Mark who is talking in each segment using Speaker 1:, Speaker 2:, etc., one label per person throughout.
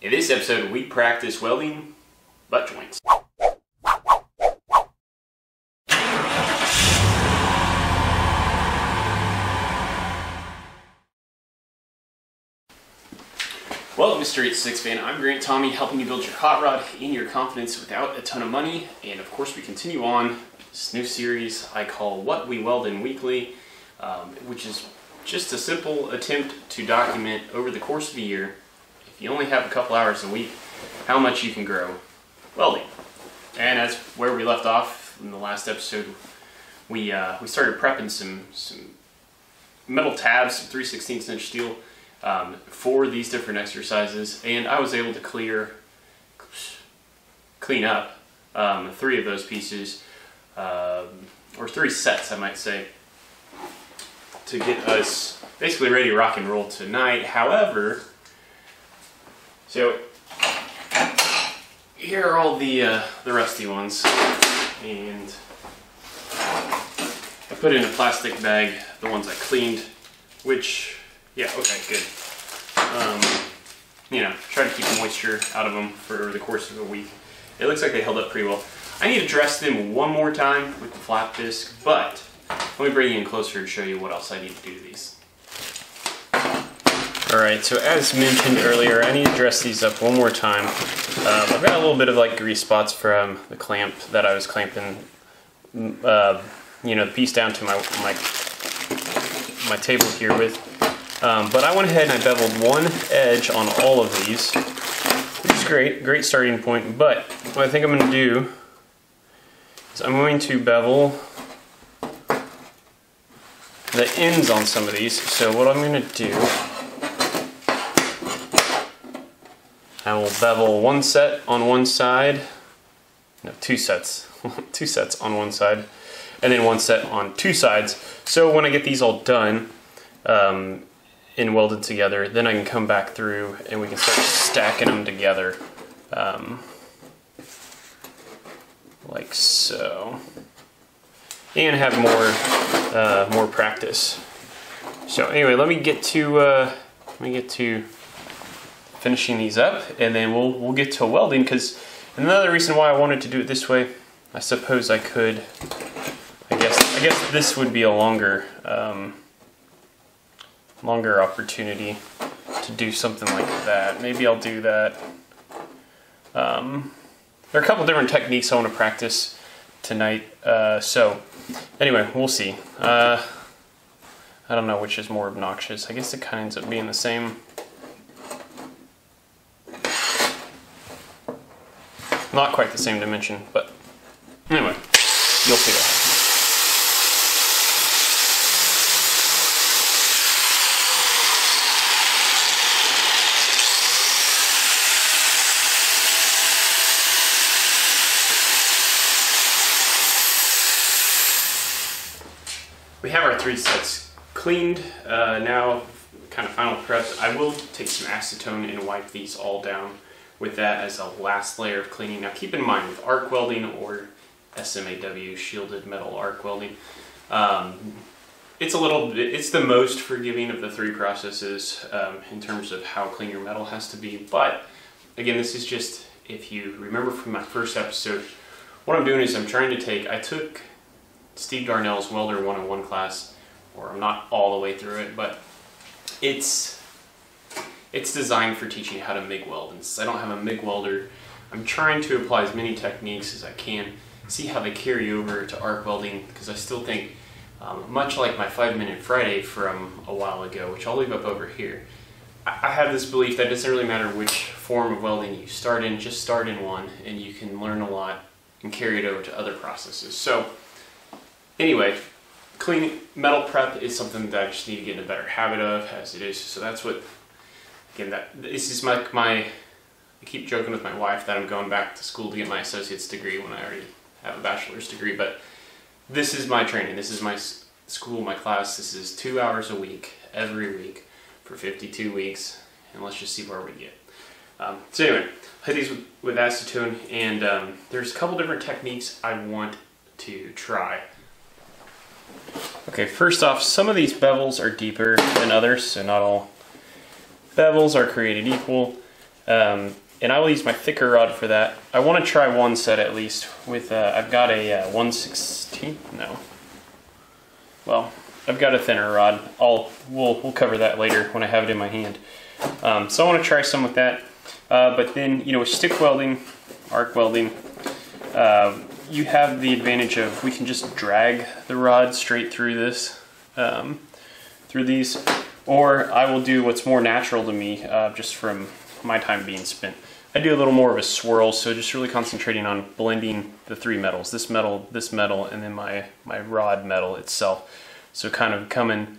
Speaker 1: In this episode, we practice welding butt joints. Welcome to Straight Six Fan. I'm Grant Tommy, helping you build your hot rod and your confidence without a ton of money. And of course, we continue on this new series I call What We Weld in Weekly, um, which is just a simple attempt to document over the course of a year, if you only have a couple hours a week, how much you can grow welding. And that's where we left off in the last episode. We uh, we started prepping some some metal tabs, some 3 16 inch steel um, for these different exercises, and I was able to clear, clean up um, three of those pieces, um, or three sets, I might say, to get us basically ready to rock and roll tonight. However, so here are all the uh, the rusty ones, and I put in a plastic bag the ones I cleaned, which yeah, okay, good. Um, you know, try to keep moisture out of them for the course of a week. It looks like they held up pretty well. I need to dress them one more time with the flap disc, but let me bring you in closer to show you what else I need to do to these. Alright, so as mentioned earlier, I need to dress these up one more time. Um, I've got a little bit of like grease spots from the clamp that I was clamping, uh, you know, the piece down to my, my, my table here with. Um, but I went ahead and I beveled one edge on all of these, which is great, great starting point. But what I think I'm going to do is I'm going to bevel the ends on some of these. So what I'm going to do, I will bevel one set on one side, no, two sets, two sets on one side, and then one set on two sides. So when I get these all done, um, and welded together, then I can come back through and we can start stacking them together. Um, like so. And have more uh, more practice. So anyway, let me get to uh, let me get to finishing these up, and then we'll we'll get to welding. Because another reason why I wanted to do it this way, I suppose I could. I guess I guess this would be a longer. Um, longer opportunity to do something like that. Maybe I'll do that. Um, there are a couple different techniques I want to practice tonight. Uh, so, anyway, we'll see. Uh, I don't know which is more obnoxious. I guess it kind of ends up being the same. Not quite the same dimension, but anyway, you'll see that. we have our three sets cleaned. Uh, now, kind of final prep. I will take some acetone and wipe these all down with that as a last layer of cleaning. Now, keep in mind with arc welding or SMAW, shielded metal arc welding, um, it's a little it's the most forgiving of the three processes um, in terms of how clean your metal has to be. But again, this is just, if you remember from my first episode, what I'm doing is I'm trying to take, I took Steve Darnall's Welder 101 class, or I'm not all the way through it, but it's it's designed for teaching how to MIG weld. And since I don't have a MIG welder, I'm trying to apply as many techniques as I can, see how they carry over to arc welding, because I still think, um, much like my 5 Minute Friday from a while ago, which I'll leave up over here, I have this belief that it doesn't really matter which form of welding you start in, just start in one, and you can learn a lot and carry it over to other processes. So anyway, clean metal prep is something that I just need to get in a better habit of as it is. So that's what, again, that this is my, my, I keep joking with my wife that I'm going back to school to get my associate's degree when I already have a bachelor's degree, but this is my training. This is my school, my class. This is two hours a week, every week for 52 weeks, and let's just see where we get. Um, so anyway, hit these with, with acetone, and um, there's a couple different techniques I want to try. Okay, first off, some of these bevels are deeper than others, so not all bevels are created equal. Um, and I will use my thicker rod for that. I want to try one set at least with, uh, I've got a uh, 116, no. Well, I've got a thinner rod. I'll, we'll, we'll cover that later when I have it in my hand. Um, so I want to try some with that. Uh, but then, you know, with stick welding, arc welding, uh, you have the advantage of we can just drag the rod straight through this, um, through these, or I will do what's more natural to me, uh, just from my time being spent. I do a little more of a swirl, so just really concentrating on blending the three metals, this metal, this metal, and then my, my rod metal itself. So kind of coming,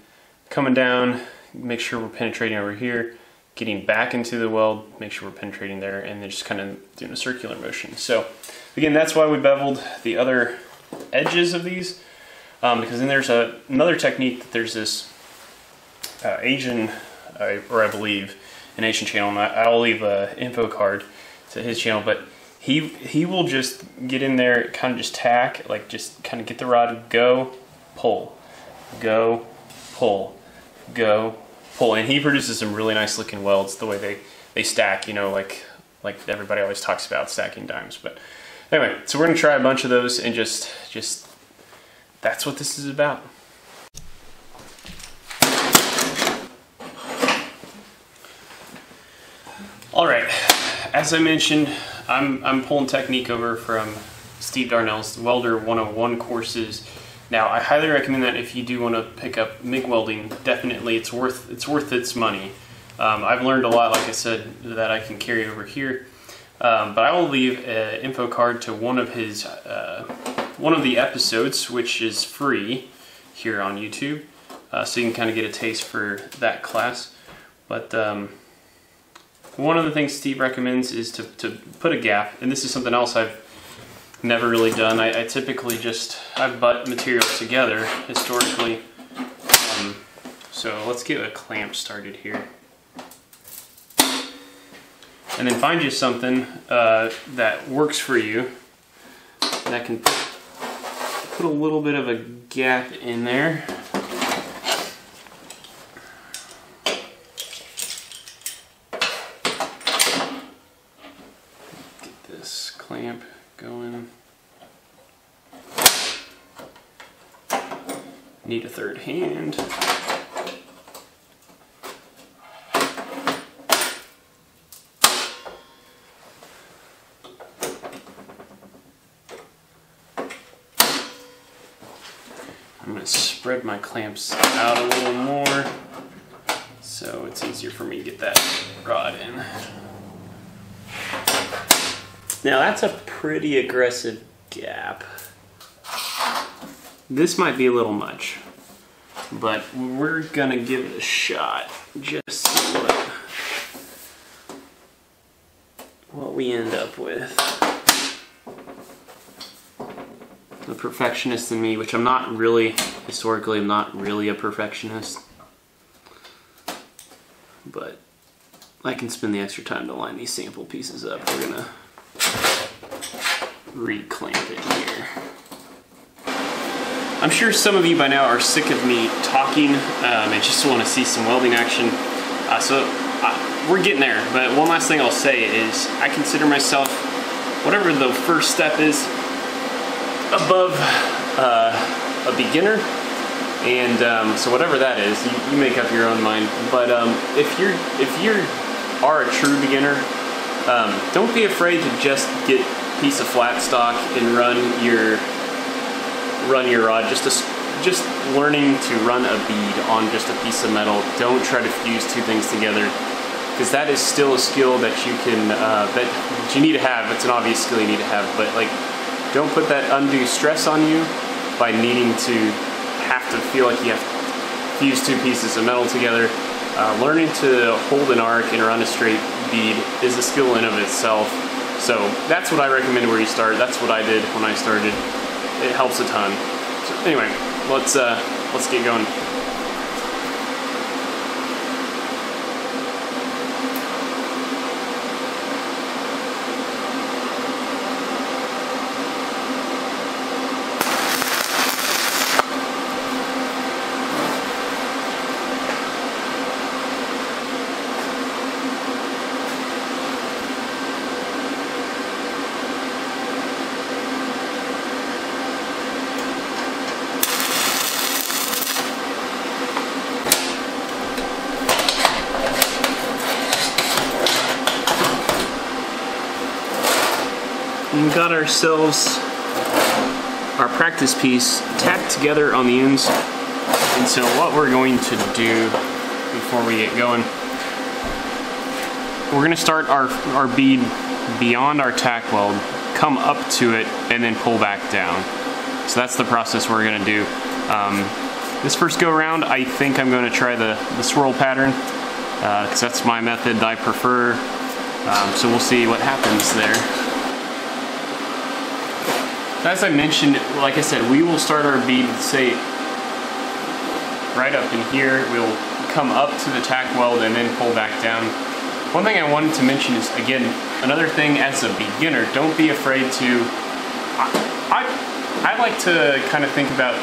Speaker 1: coming down, make sure we're penetrating over here, getting back into the weld, make sure we're penetrating there, and then just kind of doing a circular motion. So again, that's why we beveled the other edges of these, um, because then there's a, another technique that there's this uh, Asian, uh, or I believe, an Asian channel, and I, will leave a info card to his channel, but he he will just get in there, kind of just tack, like just kind of get the rod, go, pull, go, pull, go, pull, and he produces some really nice looking welds the way they they stack, you know, like like everybody always talks about stacking dimes. But anyway, so we're gonna try a bunch of those and just just that's what this is about. All right, as I mentioned, I'm, I'm pulling technique over from Steve Darnall's Welder 101 courses. Now, I highly recommend that if you do want to pick up MIG welding, definitely it's worth it's worth its money. Um, I've learned a lot, like I said, that I can carry over here. Um, but I will leave an info card to one of his uh, one of the episodes, which is free here on YouTube, uh, so you can kind of get a taste for that class. But um, one of the things Steve recommends is to, to put a gap, and this is something else I've never really done. I, I typically just, I butt materials together historically. Um, so let's get a clamp started here. And then find you something uh, that works for you that can put a little bit of a gap in there. Need a third hand. I'm going to spread my clamps out a little more so it's easier for me to get that rod in. Now that's a pretty aggressive. This might be a little much, but we're gonna give it a shot. Just see what, what we end up with. The perfectionist in me, which I'm not really, historically, I'm not really a perfectionist. But I can spend the extra time to line these sample pieces up. We're gonna reclamp it here. I'm sure some of you by now are sick of me talking um, and just want to see some welding action. Uh, so uh, we're getting there, but one last thing I'll say is I consider myself, whatever the first step is, above uh, a beginner. And um, so whatever that is, you, you, make up your own mind. But um, if you're if you are a true beginner, um, don't be afraid to just get a piece of flat stock and run your run your rod, just a, just learning to run a bead on just a piece of metal. Don't try to fuse two things together because that is still a skill that you can uh, that you need to have. It's an obvious skill you need to have, but like don't put that undue stress on you by needing to have to feel like you have to fuse two pieces of metal together. Uh, learning to hold an arc and run a straight bead is a skill in of itself. So that's what I recommend where you start. That's what I did when I started it helps a ton. So anyway, let's uh, let's get going. Ourselves our practice piece tacked together on the ends. And so what we're going to do before we get going, we're gonna start our, our bead beyond our tack weld, come up to it, and then pull back down. So that's the process we're gonna do. Um, this first go around, I think I'm gonna try the, the swirl pattern, because uh, that's my method I prefer. Um, so we'll see what happens there. As I mentioned, like I said, we will start our bead, say, right up in here. We'll come up to the tack weld and then pull back down. One thing I wanted to mention is, again, another thing as a beginner, don't be afraid to, I, I, I like to kind of think about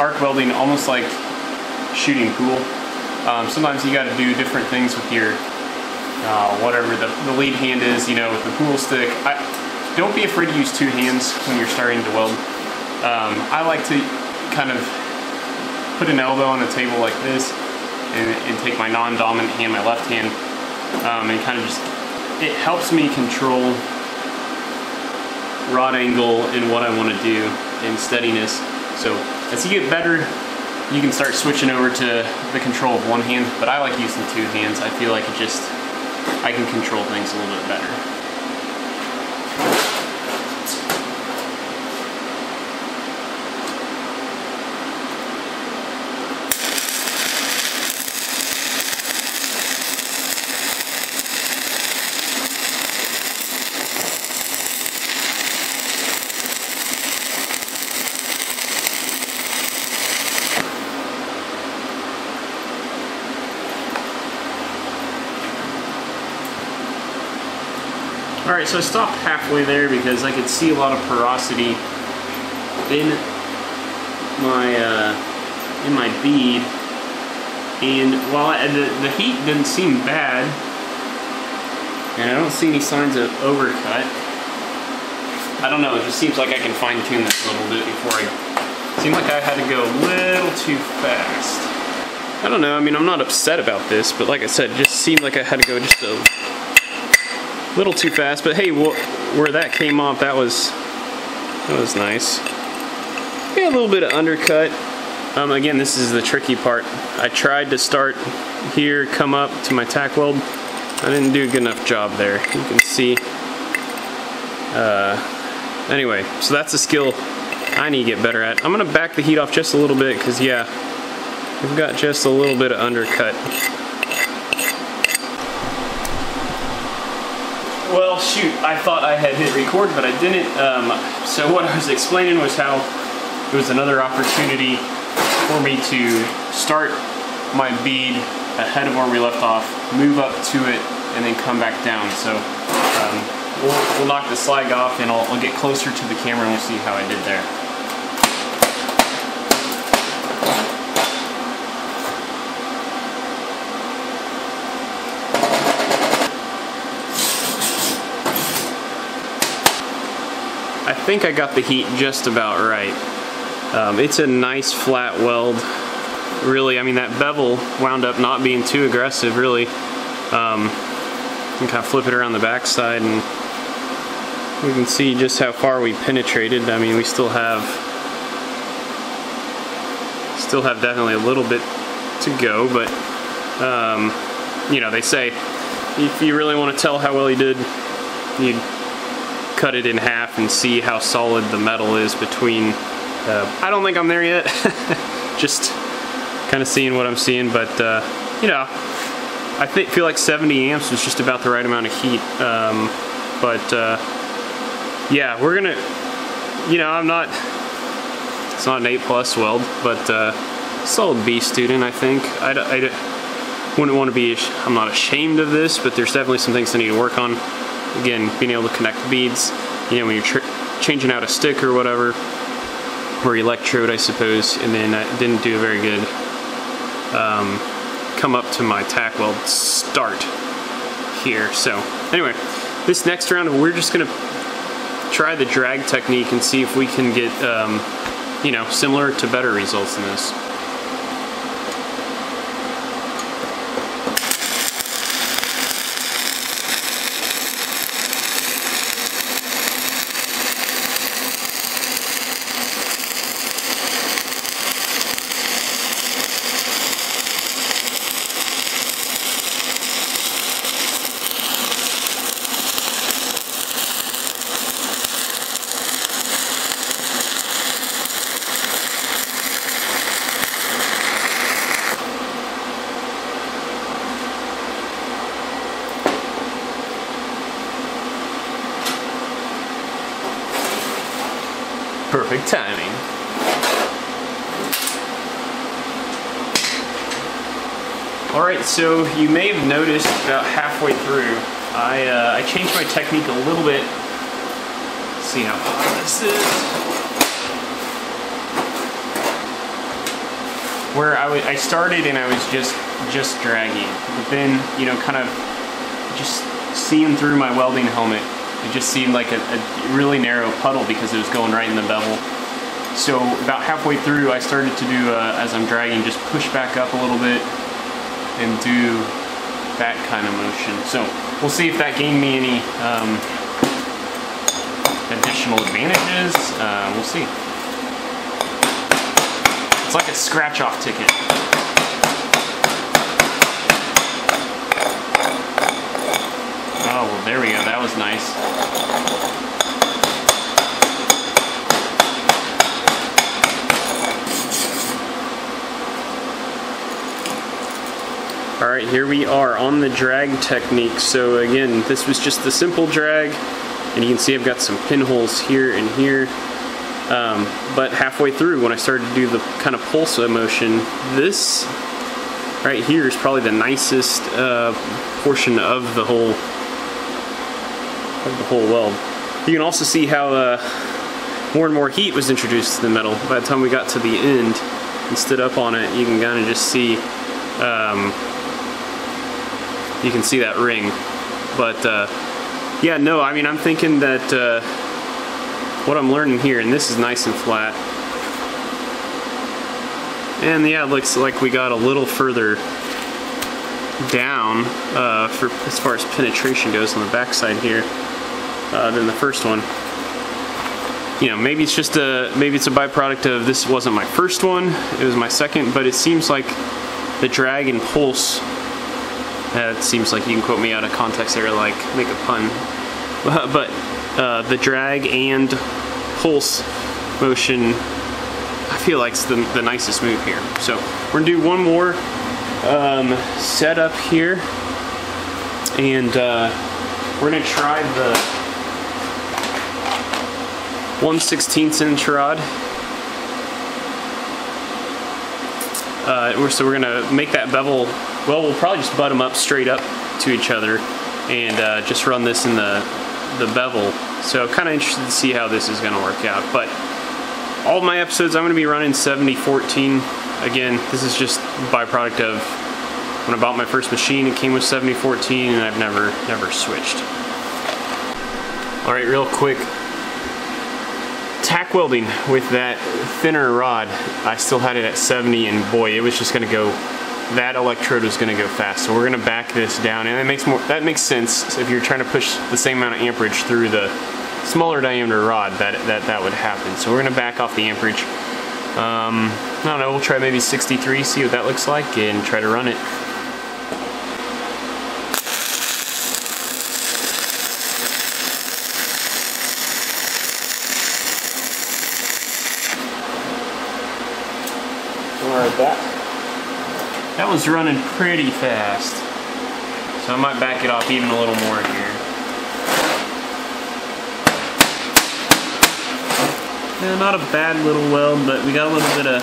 Speaker 1: arc welding almost like shooting pool. Um, sometimes you got to do different things with your, uh, whatever the, the lead hand is, you know, with the pool stick. I, don't be afraid to use two hands when you're starting to weld. Um, I like to kind of put an elbow on a table like this and, and take my non-dominant hand, my left hand, um, and kind of just, it helps me control rod angle and what I want to do and steadiness. So as you get better, you can start switching over to the control of one hand, but I like using two hands. I feel like it just, I can control things a little bit better. Alright, so I stopped halfway there because I could see a lot of porosity in my uh, in my bead. And while I, the, the heat didn't seem bad, and I don't see any signs of overcut, I don't know, it just seems like I can fine tune this a little bit before I, seemed like I had to go a little too fast. I don't know, I mean, I'm not upset about this, but like I said, it just seemed like I had to go just a little too fast, but hey, where that came off, that was that was nice. Yeah, a little bit of undercut. Um, again, this is the tricky part. I tried to start here, come up to my tack weld. I didn't do a good enough job there. You can see. Uh, anyway, so that's a skill I need to get better at. I'm gonna back the heat off just a little bit because yeah, we've got just a little bit of undercut. Well, shoot, I thought I had hit record, but I didn't. Um, so what I was explaining was how it was another opportunity for me to start my bead ahead of where we left off, move up to it, and then come back down. So um, we'll, we'll, knock the slag off and I'll, I'll get closer to the camera and we'll see how I did there. Think I got the heat just about right. Um, it's a nice flat weld. Really, I mean that bevel wound up not being too aggressive really. Um, you can kind of flip it around the backside and we can see just how far we penetrated. I mean we still have still have definitely a little bit to go but um, you know they say if you really want to tell how well he did you cut it in half and see how solid the metal is between. Uh, I don't think I'm there yet. Just kind of seeing what I'm seeing, but uh, you know, I feel like 70 amps was just about the right amount of heat. Um, but uh, yeah, we're gonna, you know, I'm not. It's not an 8 plus weld, but uh, solid B student, I think. I wouldn't want to be. I'm not ashamed of this, but there's definitely some things I need to work on again, being able to connect beads, you know, when you're changing out a stick or whatever, or electrode, I suppose, and then I didn't do a very good um, come up to my tack weld start here. So anyway, this next round, we're just gonna try the drag technique and see if we can get, um, you know, similar to better results in this. Perfect timing. Alright, so you may have noticed about halfway through, I, uh, I changed my technique a little bit. Let's see how hot this is. Where I, I started and I was just just dragging, but then, you know, kind of just seeing through my welding helmet, it just seemed like a, a really narrow puddle because it was going right in the bevel. So about halfway through, I started to do, uh, as I'm dragging, just push back up a little bit, and do that kind of motion. So we'll see if that gained me any um, additional advantages. Uh, we'll see. It's like a scratch-off ticket. Oh, well, there we go. That was nice. All right, here we are on the drag technique. So again, this was just the simple drag, and you can see I've got some pinholes here and here. Um, but halfway through, when I started to do the kind of pulse motion, this right here is probably the nicest uh, portion of the whole of the whole weld. You can also see how uh, more and more heat was introduced to the metal. By the time we got to the end and stood up on it, you can kind of just see um, you can see that ring. But uh, yeah, no, I mean, I'm thinking that uh, what I'm learning here, and this is nice and flat. And yeah, it looks like we got a little further down uh, for as far as penetration goes on the backside here uh, than the first one. You know, maybe it's just a maybe it's a byproduct of this wasn't my first one; it was my second. But it seems like the drag and pulse it seems like you can quote me out of context there, like make a pun. but uh, the drag and pulse motion, I feel like it's the, the nicest move here. So we're gonna do one more um, setup here, and uh, we're gonna try the 1 16th inch rod. Uh, so we're gonna make that bevel well, we'll probably just butt them up straight up to each other and uh, just run this in the, the bevel. So kind of interested to see how this is going to work out. But all my episodes, I'm going to be running 70-14. Again, this is just byproduct of when I bought my first machine, it came with 70-14 and I've never, never switched. All right, real quick, tack welding with that thinner rod, I still had it at 70 and boy, it was just gonna go that electrode is going to go fast. So we're going to back this down, and that makes more that makes sense if you're trying to push the same amount of amperage through the smaller diameter rod that that that would happen. So we're going to back off the amperage. Um, I don't know. We'll try maybe 63, see what that looks like, and try to run it. Alright, that that was running pretty fast. So I might back it off even a little more here. Yeah, not a bad little weld, but we got a little bit of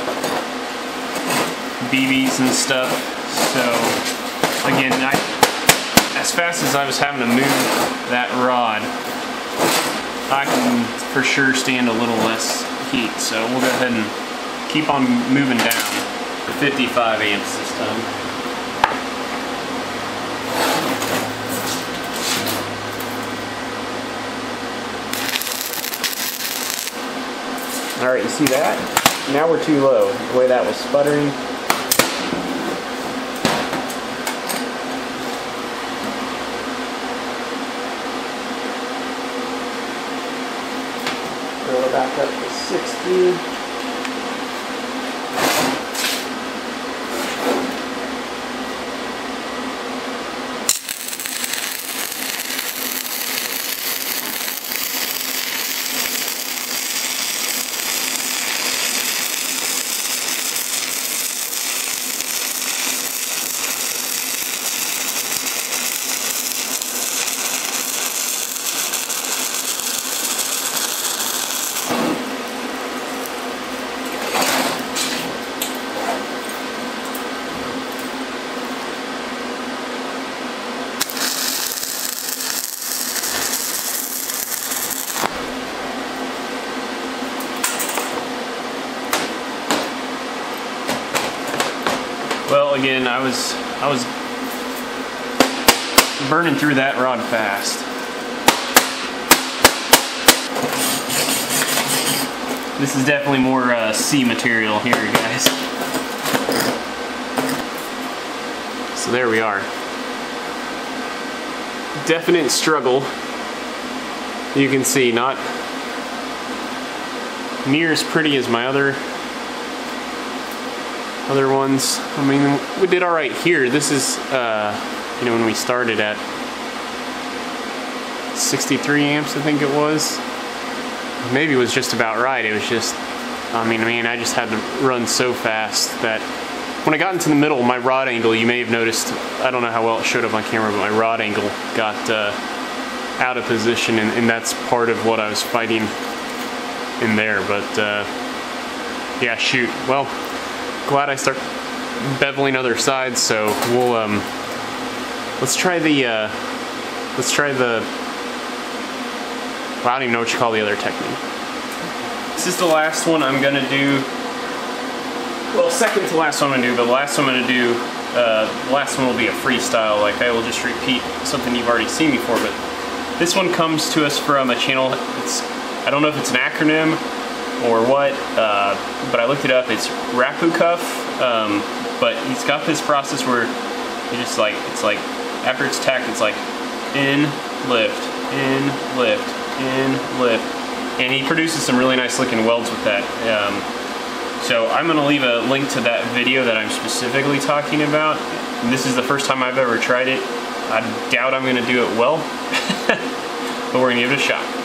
Speaker 1: BBs and stuff. So again, I, as fast as I was having to move that rod, I can for sure stand a little less heat. So we'll go ahead and keep on moving down to 55 amps this time. Alright, you see that? Now we're too low. The way that was sputtering. It back up to 60. Again. I was I was burning through that rod fast. This is definitely more uh, C material here, guys. So there we are. Definite struggle. You can see, not near as pretty as my other other ones. I mean, we did all right here. This is, uh, you know, when we started at 63 amps, I think it was. Maybe it was just about right. It was just, I mean, I mean, I just had to run so fast that when I got into the middle, my rod angle, you may have noticed, I don't know how well it showed up on camera, but my rod angle got uh, out of position, and, and, that's part of what I was fighting in there. But uh, yeah, shoot. Well, glad I start beveling other sides, so we'll um, let's try the uh, let's try the well, I don't even know what you call the other technique. This is the last one I'm gonna do. Well, second to last one I'm gonna do, but the last one I'm gonna do, uh, last one will be a freestyle. Like I will just repeat something you've already seen before, but this one comes to us from a channel. It's I don't know if it's an acronym or what, uh, but I looked it up. It's Rapukuf, um, but he's got this process where you just like, it's like, after it's tacked, it's like in, lift, in, lift, in, lift. And he produces some really nice looking welds with that. Um, so I'm gonna leave a link to that video that I'm specifically talking about. This is the first time I've ever tried it. I doubt I'm gonna do it well, but we're gonna give it a shot.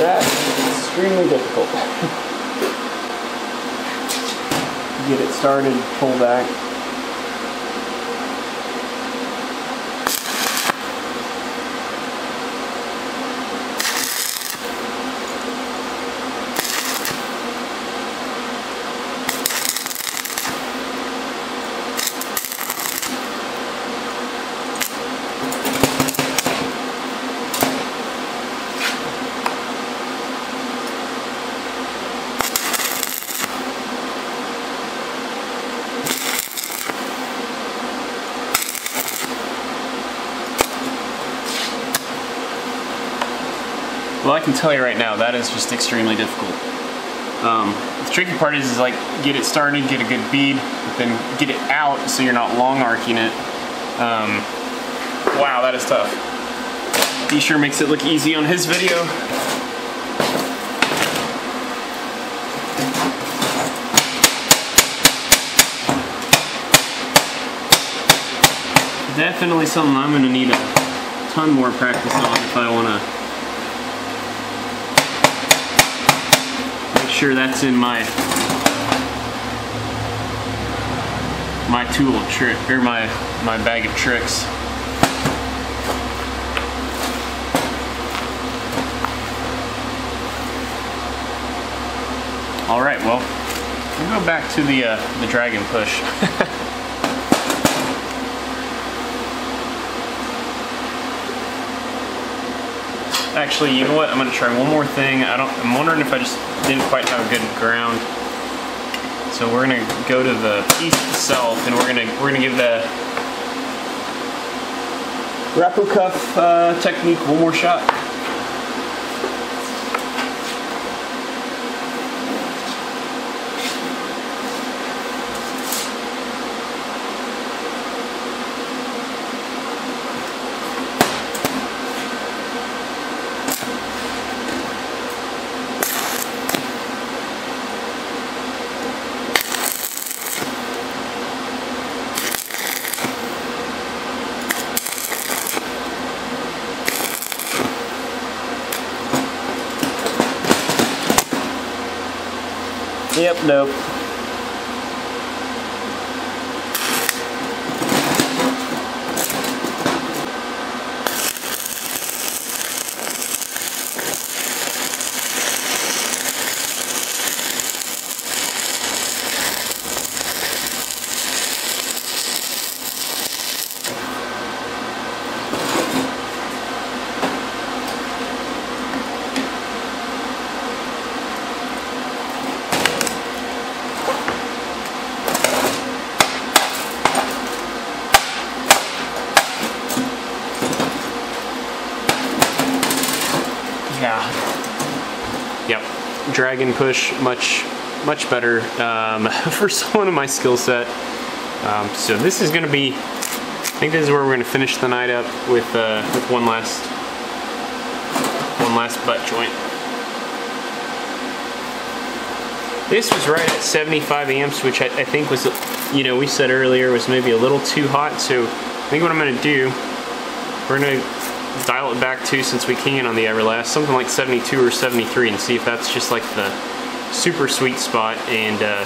Speaker 1: that extremely difficult. Get it started, pull back. Can tell you right now, that is just extremely difficult. Um, the tricky part is, is like get it started, get a good bead, then get it out so you're not long arcing it. Um, wow, that is tough. He sure makes it look easy on his video. Definitely something I'm going to need a ton more practice on if I want sure that's in my my tool of trick or my my bag of tricks. All right, well, we'll go back to the uh, the dragon push. Actually, you know what? I'm gonna try one more thing. I don't. I'm wondering if I just didn't quite have a good ground. So we're gonna go to the piece itself, and we're gonna we're gonna give the Rapukuf uh, technique one more shot. Yep, nope. Yeah. Yep. Drag and push much much better um, for someone in my skill set. Um, so this is going to be, I think this is where we're going to finish the night up with uh, with one last one last butt joint. This was right at 75 amps, which I, I think was, you know, we said earlier was maybe a little too hot. So I think what I'm going to do, we're going to dial it back to, since we can on the Everlast, something like 72 or 73 and see if that's just like the super sweet spot and uh,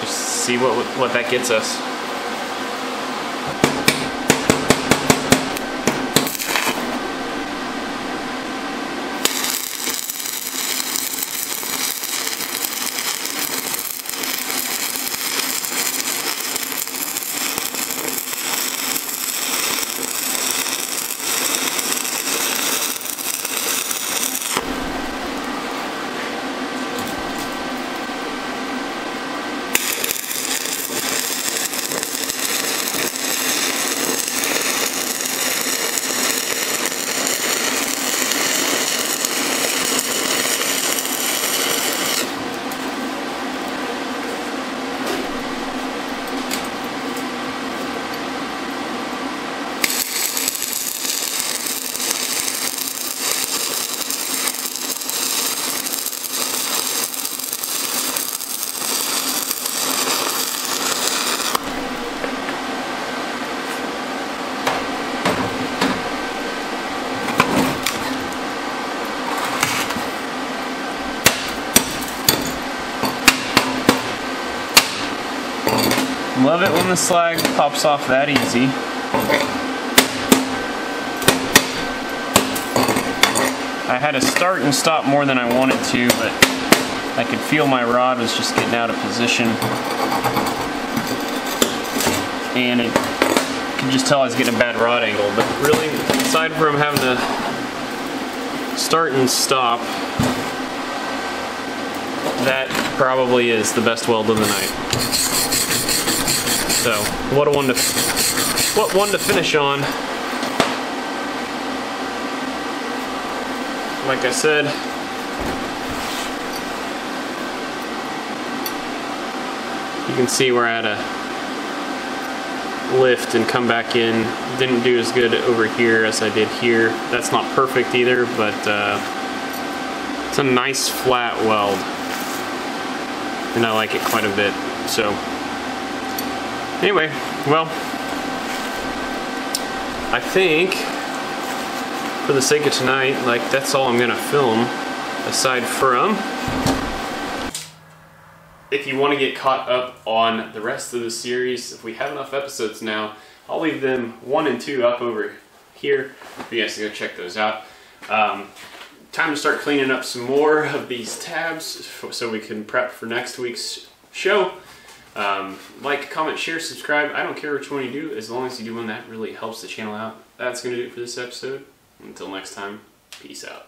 Speaker 1: just see what, what that gets us. Love it when the slag pops off that easy. I had to start and stop more than I wanted to, but I could feel my rod was just getting out of position. And it could just tell I was getting a bad rod angle. But really, aside from having to start and stop, that probably is the best weld of the night. So, what a one to what one to finish on. Like I said, you can see we're at a lift and come back in. Didn't do as good over here as I did here. That's not perfect either, but uh, it's a nice flat weld. And I like it quite a bit. So Anyway, well, I think for the sake of tonight, like that's all I'm gonna film aside from if you want to get caught up on the rest of the series, if we have enough episodes now, I'll leave them one and two up over here for you guys to go check those out. Um, time to start cleaning up some more of these tabs so we can prep for next week's show. Um, like, comment, share, subscribe. I don't care which one you do, as long as you do one that really helps the channel out. That's going to do it for this episode. Until next time, peace out.